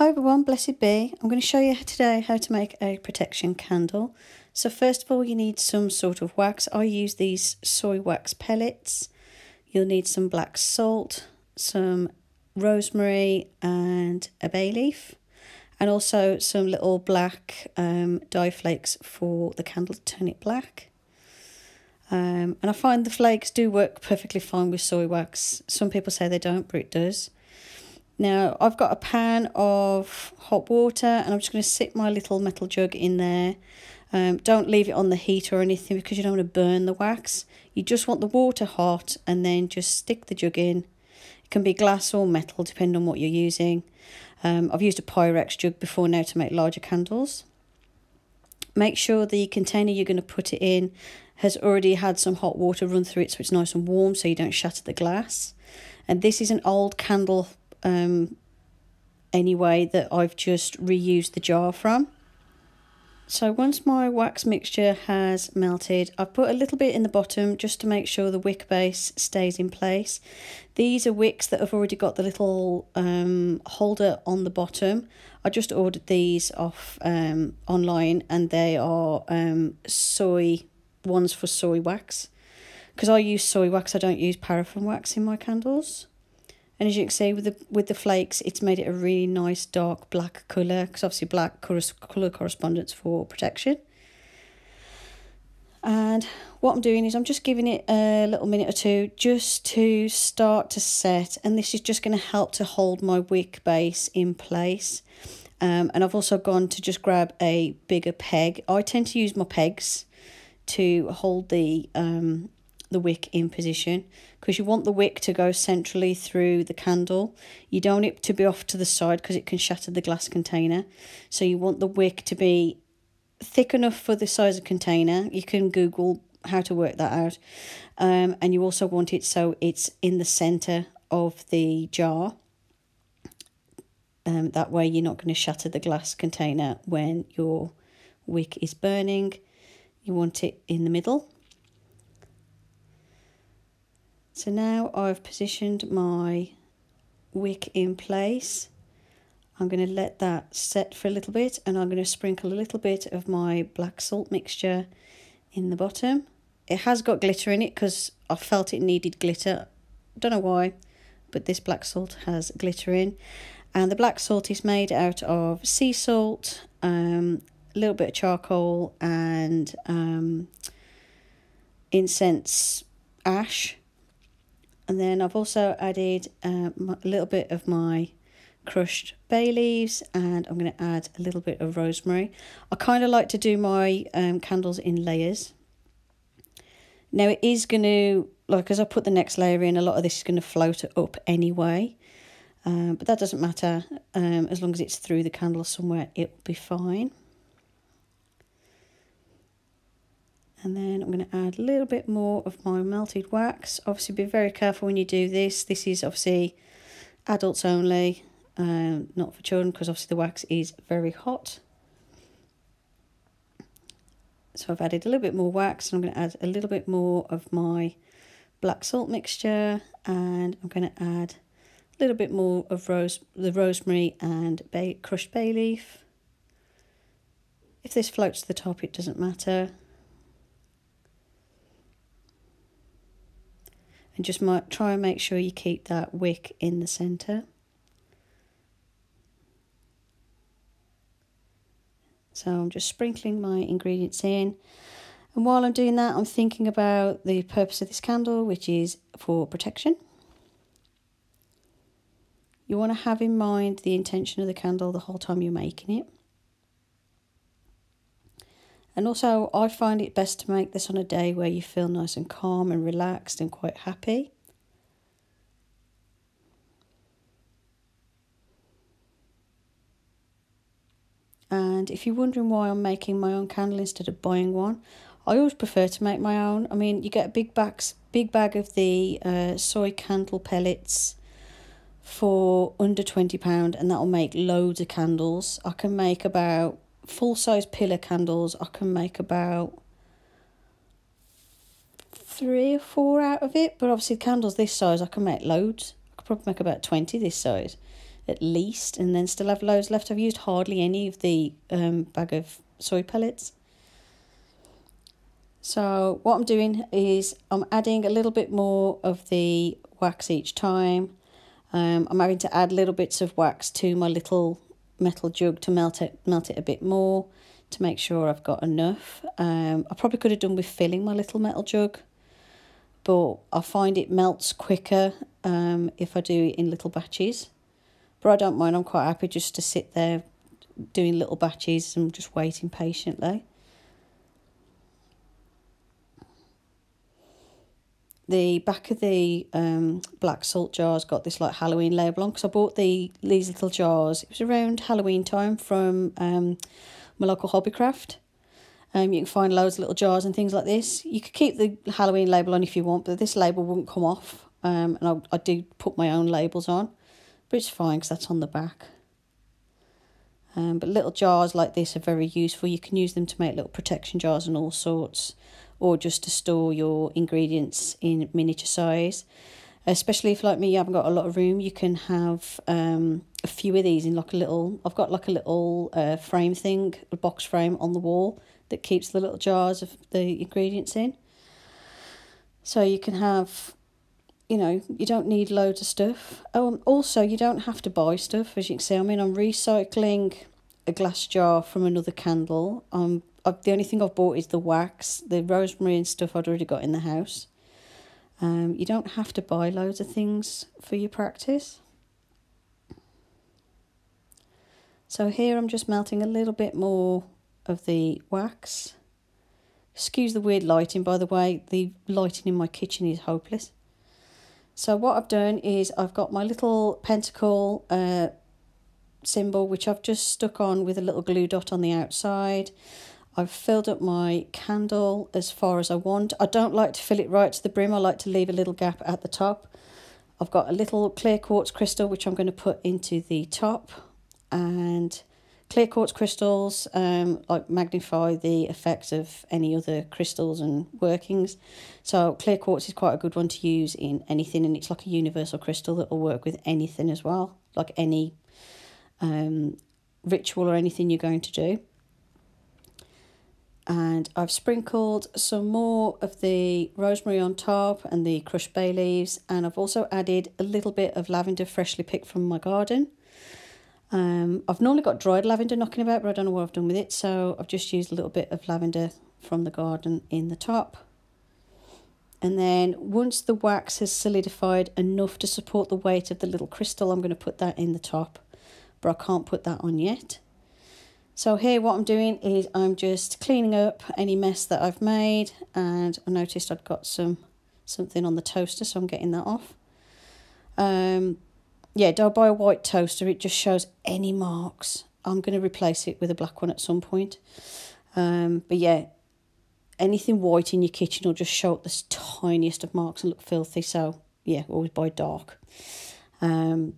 Hi everyone, blessed be. I'm going to show you today how to make a protection candle. So first of all you need some sort of wax. I use these soy wax pellets. You'll need some black salt, some rosemary and a bay leaf and also some little black um, dye flakes for the candle to turn it black. Um, and I find the flakes do work perfectly fine with soy wax. Some people say they don't, but it does. Now I've got a pan of hot water and I'm just going to sit my little metal jug in there. Um, don't leave it on the heat or anything because you don't want to burn the wax. You just want the water hot and then just stick the jug in. It can be glass or metal depending on what you're using. Um, I've used a Pyrex jug before now to make larger candles. Make sure the container you're going to put it in has already had some hot water run through it so it's nice and warm so you don't shatter the glass. And this is an old candle um, anyway that I've just reused the jar from. So once my wax mixture has melted, I've put a little bit in the bottom just to make sure the wick base stays in place. These are wicks that have already got the little um, holder on the bottom. I just ordered these off um, online and they are um, soy, ones for soy wax. Because I use soy wax, I don't use paraffin wax in my candles. And as you can see with the with the flakes, it's made it a really nice dark black colour because obviously black colour correspondence for protection. And what I'm doing is I'm just giving it a little minute or two just to start to set. And this is just going to help to hold my wick base in place. Um, and I've also gone to just grab a bigger peg. I tend to use my pegs to hold the um, the wick in position because you want the wick to go centrally through the candle. You don't want it to be off to the side because it can shatter the glass container. So you want the wick to be thick enough for the size of container. You can Google how to work that out. Um, and you also want it so it's in the centre of the jar. Um, that way you're not going to shatter the glass container when your wick is burning. You want it in the middle. So now I've positioned my wick in place. I'm going to let that set for a little bit and I'm going to sprinkle a little bit of my black salt mixture in the bottom. It has got glitter in it because I felt it needed glitter. Don't know why, but this black salt has glitter in. And the black salt is made out of sea salt, um, a little bit of charcoal and um, incense ash and then I've also added uh, a little bit of my crushed bay leaves and I'm going to add a little bit of rosemary. I kind of like to do my um, candles in layers. Now it is going to, like as I put the next layer in, a lot of this is going to float up anyway. Um, but that doesn't matter, um, as long as it's through the candle somewhere, it will be fine. And then I'm going to add a little bit more of my melted wax. Obviously be very careful when you do this. This is obviously adults only, um, not for children because obviously the wax is very hot. So I've added a little bit more wax and I'm going to add a little bit more of my black salt mixture and I'm going to add a little bit more of rose the rosemary and bay, crushed bay leaf. If this floats to the top it doesn't matter. And just might try and make sure you keep that wick in the centre. So I'm just sprinkling my ingredients in. And while I'm doing that, I'm thinking about the purpose of this candle, which is for protection. You want to have in mind the intention of the candle the whole time you're making it. And also, I find it best to make this on a day where you feel nice and calm and relaxed and quite happy. And if you're wondering why I'm making my own candle instead of buying one, I always prefer to make my own. I mean, you get a big bags, big bag of the uh, soy candle pellets for under £20 and that'll make loads of candles. I can make about full size pillar candles, I can make about three or four out of it. But obviously, candles this size, I can make loads. I could probably make about 20 this size. at least and then still have loads left. I've used hardly any of the um, bag of soy pellets. So what I'm doing is I'm adding a little bit more of the wax each time. Um, I'm having to add little bits of wax to my little metal jug to melt it melt it a bit more to make sure I've got enough. Um, I probably could have done with filling my little metal jug, but I find it melts quicker um, if I do it in little batches. But I don't mind, I'm quite happy just to sit there doing little batches and just waiting patiently. The back of the um, black salt jars got this like Halloween label on because I bought the these little jars. It was around Halloween time from um, my local Hobbycraft. Um, you can find loads of little jars and things like this. You could keep the Halloween label on if you want, but this label wouldn't come off. Um, and I, I do put my own labels on, but it's fine because that's on the back. Um, but little jars like this are very useful. You can use them to make little protection jars and all sorts or just to store your ingredients in miniature size. Especially if, like me, you haven't got a lot of room, you can have um, a few of these in like a little. I've got like a little uh, frame thing, a box frame on the wall that keeps the little jars of the ingredients in. So you can have, you know, you don't need loads of stuff. Um, also, you don't have to buy stuff, as you can see. I mean, I'm recycling a glass jar from another candle. I'm The only thing I've bought is the wax. The rosemary and stuff I'd already got in the house. Um, you don't have to buy loads of things for your practice. So here I'm just melting a little bit more of the wax. Excuse the weird lighting, by the way. The lighting in my kitchen is hopeless. So what I've done is I've got my little pentacle uh, symbol, which I've just stuck on with a little glue dot on the outside. I've filled up my candle as far as I want. I don't like to fill it right to the brim. I like to leave a little gap at the top. I've got a little clear quartz crystal which I'm going to put into the top and clear quartz crystals um, like magnify the effects of any other crystals and workings. So clear quartz is quite a good one to use in anything and it's like a universal crystal that will work with anything as well, like any um, ritual or anything you're going to do and I've sprinkled some more of the rosemary on top and the crushed bay leaves and I've also added a little bit of lavender freshly picked from my garden. Um, I've normally got dried lavender knocking about but I don't know what I've done with it so I've just used a little bit of lavender from the garden in the top. And then once the wax has solidified enough to support the weight of the little crystal I'm going to put that in the top but I can't put that on yet. So here what I'm doing is I'm just cleaning up any mess that I've made and I noticed I'd got some something on the toaster so I'm getting that off. Um, yeah, don't buy a white toaster, it just shows any marks. I'm going to replace it with a black one at some point. Um, but yeah, anything white in your kitchen will just show up the tiniest of marks and look filthy. So yeah, always buy dark. Um,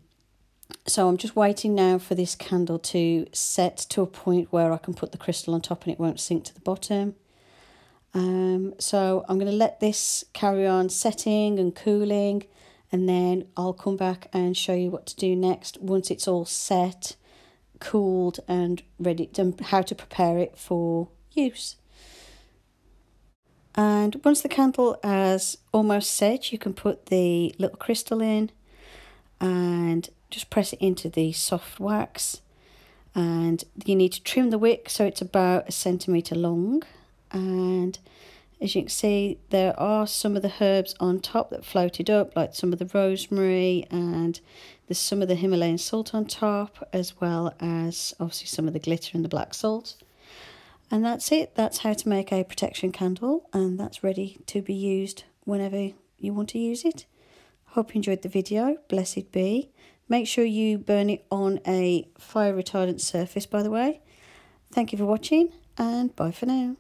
so I'm just waiting now for this candle to set to a point where I can put the crystal on top and it won't sink to the bottom. Um, so I'm going to let this carry on setting and cooling and then I'll come back and show you what to do next once it's all set, cooled and ready to, how to prepare it for use. And once the candle has almost set, you can put the little crystal in and just press it into the soft wax. And you need to trim the wick so it's about a centimetre long. And as you can see there are some of the herbs on top that floated up like some of the rosemary and there's some of the Himalayan salt on top as well as obviously some of the glitter and the black salt. And that's it. That's how to make a protection candle and that's ready to be used whenever you want to use it. Hope you enjoyed the video. Blessed be Make sure you burn it on a fire retardant surface, by the way. Thank you for watching and bye for now.